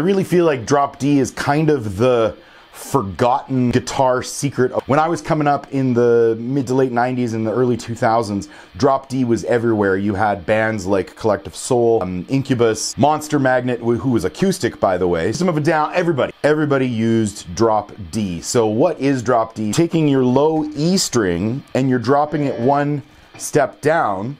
really feel like drop D is kind of the forgotten guitar secret. When I was coming up in the mid to late 90s and the early 2000s, drop D was everywhere. You had bands like Collective Soul, um, Incubus, Monster Magnet, who was acoustic by the way, System of a Down, everybody. Everybody used drop D. So what is drop D? Taking your low E string and you're dropping it one step down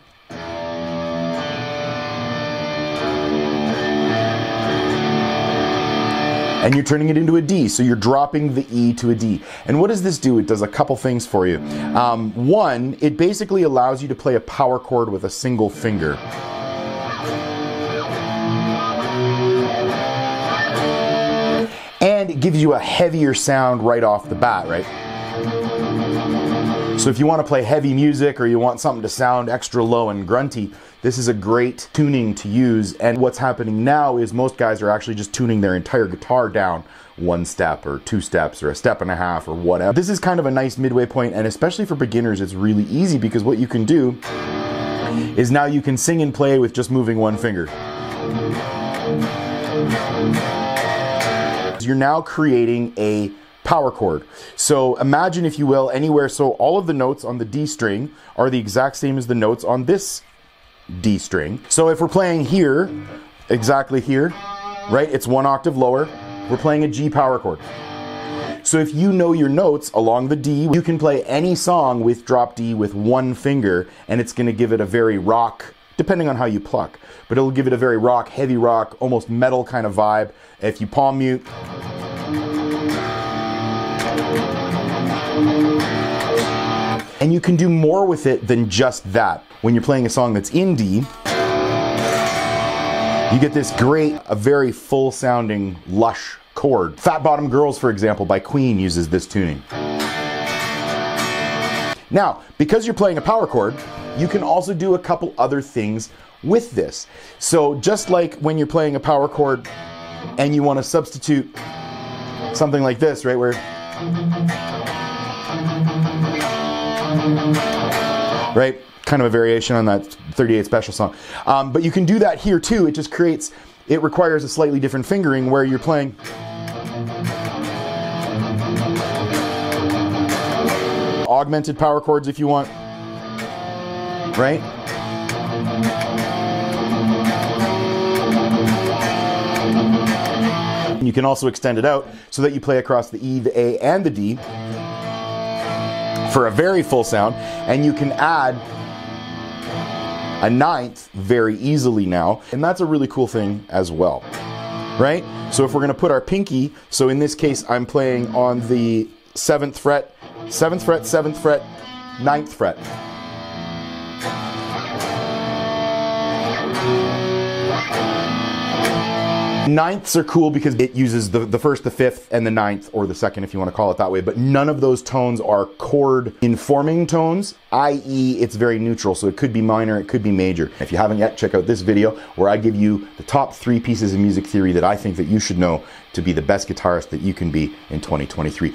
and you're turning it into a D. So you're dropping the E to a D. And what does this do? It does a couple things for you. Um, one, it basically allows you to play a power chord with a single finger. And it gives you a heavier sound right off the bat, right? So if you want to play heavy music or you want something to sound extra low and grunty, this is a great tuning to use. And what's happening now is most guys are actually just tuning their entire guitar down one step or two steps or a step and a half or whatever. This is kind of a nice midway point and especially for beginners it's really easy because what you can do is now you can sing and play with just moving one finger. You're now creating a power chord. So imagine, if you will, anywhere. So all of the notes on the D string are the exact same as the notes on this D string. So if we're playing here, exactly here, right, it's one octave lower, we're playing a G power chord. So if you know your notes along the D, you can play any song with drop D with one finger and it's gonna give it a very rock, depending on how you pluck, but it'll give it a very rock, heavy rock, almost metal kind of vibe. If you palm mute, and you can do more with it than just that when you're playing a song that's in D, you get this great, a very full sounding, lush chord. Fat Bottom Girls, for example, by Queen uses this tuning. Now, because you're playing a power chord, you can also do a couple other things with this. So just like when you're playing a power chord and you want to substitute something like this, right, where right? kind of a variation on that 38 special song. Um, but you can do that here too. It just creates, it requires a slightly different fingering where you're playing. Augmented power chords if you want, right? You can also extend it out so that you play across the E, the A, and the D for a very full sound, and you can add a ninth very easily now, and that's a really cool thing as well, right? So if we're gonna put our pinky, so in this case I'm playing on the seventh fret, seventh fret, seventh fret, ninth fret. Ninths are cool because it uses the, the first, the fifth, and the ninth, or the second if you want to call it that way, but none of those tones are chord informing tones, i.e. it's very neutral, so it could be minor, it could be major. If you haven't yet, check out this video where I give you the top three pieces of music theory that I think that you should know to be the best guitarist that you can be in 2023.